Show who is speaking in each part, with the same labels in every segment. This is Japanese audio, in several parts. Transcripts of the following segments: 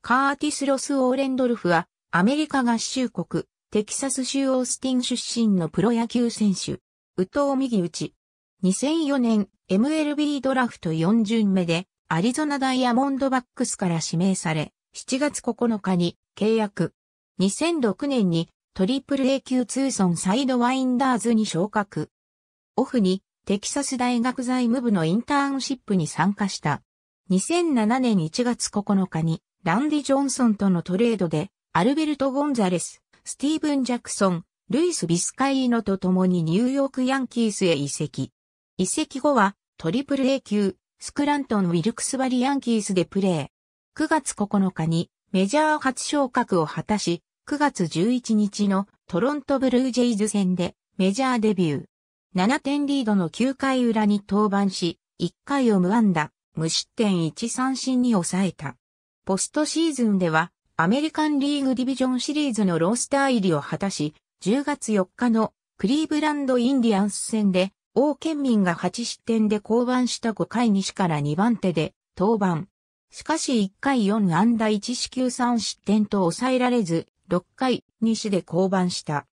Speaker 1: カーティス・ロス・オーレンドルフは、アメリカ合衆国、テキサス州オースティン出身のプロ野球選手。宇藤右打ち。2004年、MLB ドラフト4巡目で、アリゾナダイヤモンドバックスから指名され、7月9日に契約。2006年にトリプル A 級ツーソンサイドワインダーズに昇格。オフにテキサス大学財務部のインターンシップに参加した。2007年1月9日にランディ・ジョンソンとのトレードでアルベルト・ゴンザレス、スティーブン・ジャクソン、ルイス・ビスカイーノと共にニューヨーク・ヤンキースへ移籍。移籍後はトリプル A 級スクラントン・ウィルクスバリ・ヤンキースでプレー。9月9日にメジャー初昇格を果たし、9月11日のトロントブルージェイズ戦でメジャーデビュー。7点リードの9回裏に登板し、1回を無安打、無失点1三振に抑えた。ポストシーズンでは、アメリカンリーグディビジョンシリーズのロースター入りを果たし、10月4日のクリーブランドインディアンス戦で、王県民が8失点で降板した5回西から2番手で登板。しかし1回4安打1四球3失点と抑えられず、6回西で降板した。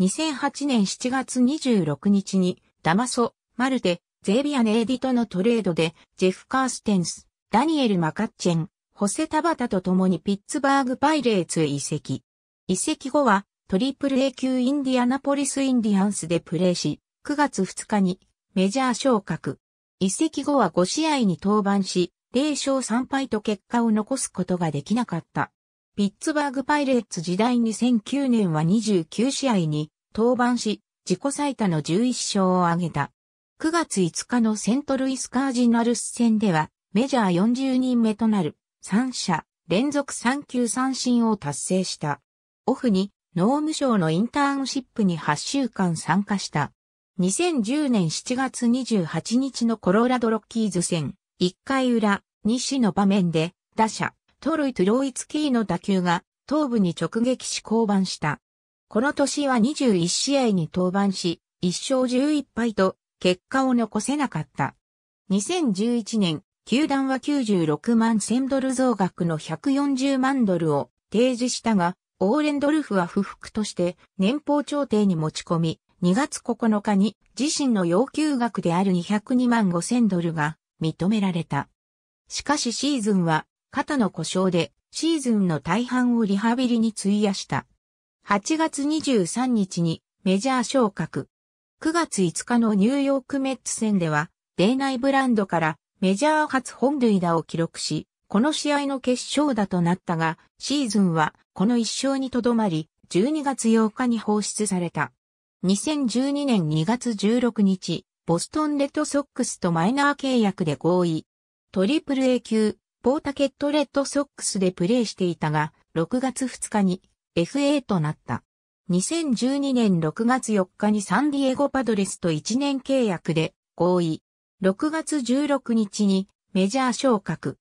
Speaker 1: 2008年7月26日にダマソ、マルテ、ゼービアネエディトのトレードでジェフ・カーステンス、ダニエル・マカッチェン、ホセ・タバタと共にピッツバーグ・パイレーツへ移籍。移籍後はトリプル A 級インディアナポリス・インディアンスでプレーし、9月2日にメジャー昇格。移籍後は5試合に登板し、0勝3敗と結果を残すことができなかった。ピッツバーグパイレーツ時代2009年は29試合に登板し、自己最多の11勝を挙げた。9月5日のセントルイスカージナルス戦では、メジャー40人目となる3者連続3球三振を達成した。オフに農務省のインターンシップに8週間参加した。2010年7月28日のコロラドロッキーズ戦、1回裏、西の場面で、打者、トルイ・トロイツキーの打球が頭部に直撃し降板した。この年は21試合に登板し、1勝11敗と結果を残せなかった。2011年、球団は96万1000ドル増額の140万ドルを提示したが、オーレンドルフは不服として年俸調停に持ち込み、2月9日に自身の要求額である202万5000ドルが認められた。しかしシーズンは肩の故障でシーズンの大半をリハビリに費やした。8月23日にメジャー昇格。9月5日のニューヨークメッツ戦では、デイナイブランドからメジャー初本塁打を記録し、この試合の決勝打となったが、シーズンはこの一勝にとどまり、12月8日に放出された。2012年2月16日、ボストンレッドソックスとマイナー契約で合意。トリプル A 級、ポータケットレッドソックスでプレーしていたが、6月2日に FA となった。2012年6月4日にサンディエゴパドレスと1年契約で合意。6月16日にメジャー昇格。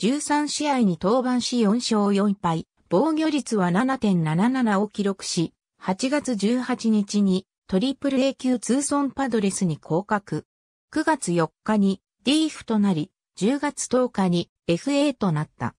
Speaker 1: 13試合に登板し4勝4敗。防御率は7.77を記録し、8月18日にトリプル A 級ツーソンパドレスに降格。9月4日にディーフとなり、10月10日に FA となった。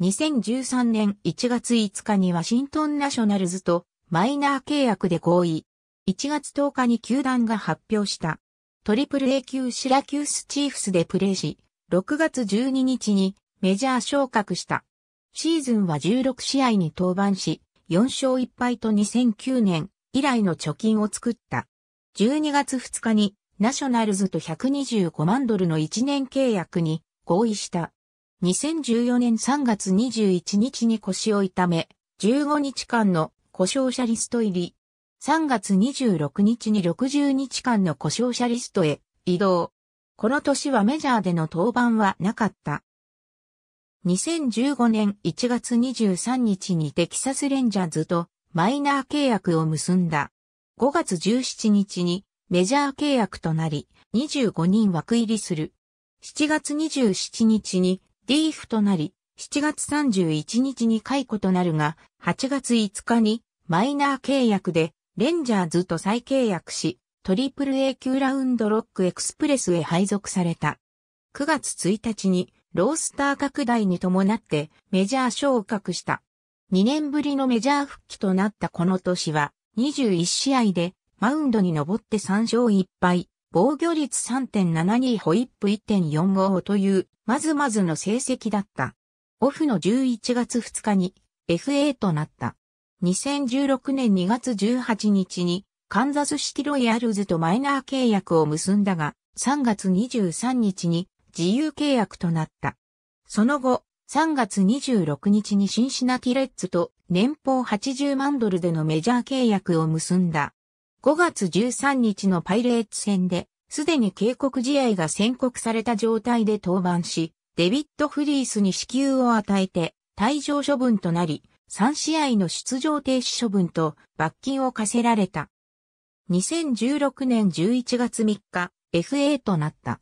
Speaker 1: 2013年1月5日にワシントンナショナルズとマイナー契約で合意。1月10日に球団が発表した。トリプル A 級シラキュースチーフスでプレーし、6月12日にメジャー昇格した。シーズンは16試合に登板し、4勝1敗と2009年以来の貯金を作った。12月2日にナショナルズと125万ドルの1年契約に合意した。2014年3月21日に腰を痛め、15日間の故障者リスト入り。3月26日に60日間の故障者リストへ移動。この年はメジャーでの登板はなかった。2015年1月23日にテキサスレンジャーズとマイナー契約を結んだ。5月17日にメジャー契約となり25人枠入りする。7月27日にディーフとなり7月31日に解雇となるが、8月5日にマイナー契約でレンジャーズと再契約し、トリプル A 級ラウンドロックエクスプレスへ配属された。9月1日にロースター拡大に伴ってメジャー昇格した。2年ぶりのメジャー復帰となったこの年は21試合でマウンドに登って3勝1敗、防御率3.72ホイップ1.45というまずまずの成績だった。オフの11月2日に FA となった。2016年2月18日にカンザスシティロイヤルズとマイナー契約を結んだが、3月23日に自由契約となった。その後、3月26日にシンシナティレッツと年俸80万ドルでのメジャー契約を結んだ。5月13日のパイレーツ戦で、すでに警告試合が宣告された状態で登板し、デビッド・フリースに支給を与えて退場処分となり、3試合の出場停止処分と罰金を課せられた。2016年11月3日、FA となった。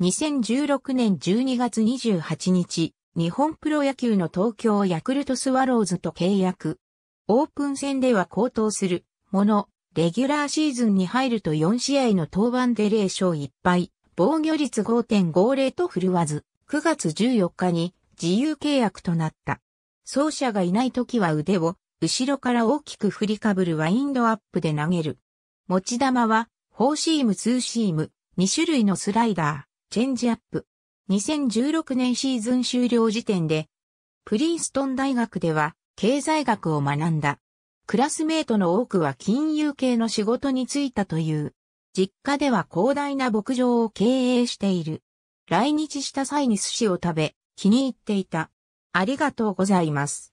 Speaker 1: 2016年12月28日、日本プロ野球の東京ヤクルトスワローズと契約。オープン戦では好投するものの、レギュラーシーズンに入ると4試合の登板で0勝1敗、防御率5.50と振るわず、9月14日に自由契約となった。走者がいない時は腕を後ろから大きく振りかぶるワインドアップで投げる。持ち玉は、フォーシーム、ツーシーム、2種類のスライダー、チェンジアップ。2016年シーズン終了時点で、プリンストン大学では経済学を学んだ。クラスメートの多くは金融系の仕事に就いたという。実家では広大な牧場を経営している。来日した際に寿司を食べ、気に入っていた。ありがとうございます。